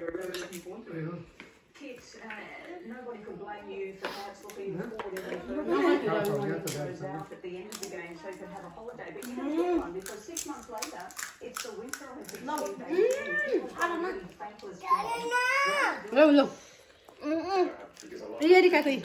we're really looking forward to it. Kit, uh, nobody could blame you for perhaps looking forward No, out at the end of the game so you can have a holiday. But you don't get one because six months later, it's the Winter Olympics. No. I don't know. Really thankless job. Rồi rồi. Ừ Kathy.